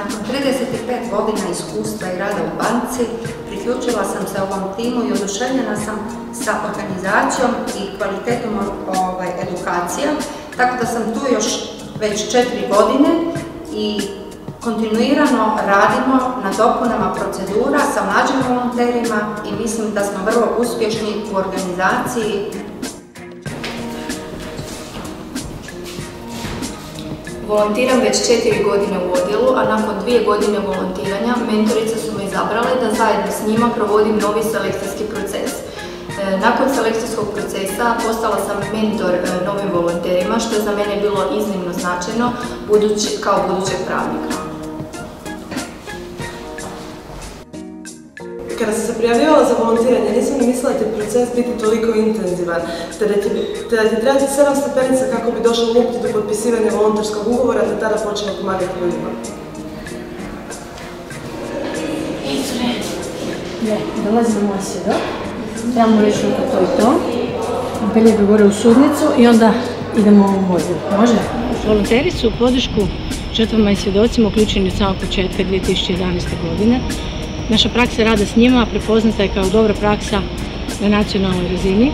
35 godina iskustva i rada u banci priključila sam se ovom timu i oduševljena sam sa organizacijom i kvalitetom ovaj, edukacija, tako da sam tu još već četiri godine i kontinuirano radimo na dopunama procedura sa mlađim volonterima i mislim da smo vrlo uspješni u organizaciji Volontiram već četiri godine u odjelu, a nakon dvije godine volontiranja mentorice su me izabrale da zajedno s njima provodim novi selekcijski proces. E, nakon selekcijskog procesa postala sam mentor e, novim volonterima, što je za mene bilo iznimno značajno budući, kao budućeg pravnika. Kada sam se prijavljivala za volontiranje, nisam ni mislila da će proces biti toliko intenzivan, te da će, te da će trebati 7 stepenica kako bi došlo lupiti do potpisivanja volonterskog ugovora, te tada počnemo pomagati ljudima. Ne, dolazi moj svjedok, trebamo reći oko to i to, pelje ga gore u sudnicu i onda idemo u. Može? Volonteri su u podršku žrtvama i svjedocima uključeni od samog početka 2011. godine. Naša praksa rada s njima prepoznata je kao dobra praksa na nacionalnoj razini.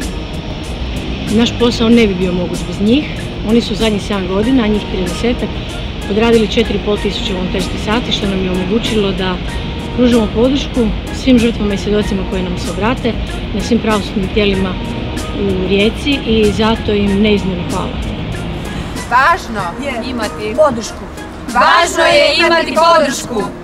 Naš posao ne bi bio moguć bez njih. Oni su zadnjih 7 godina, a njih 30 odradili 4,5 tisuće volonterskih sati što nam je omogućilo da pružamo podršku svim žrtvama i svjedocima koji nam se obrate na svim pravosudnim tijelima u Rijeci i zato im neizmjerno hvala. Važno je imati podršku. Važno je imati podršku.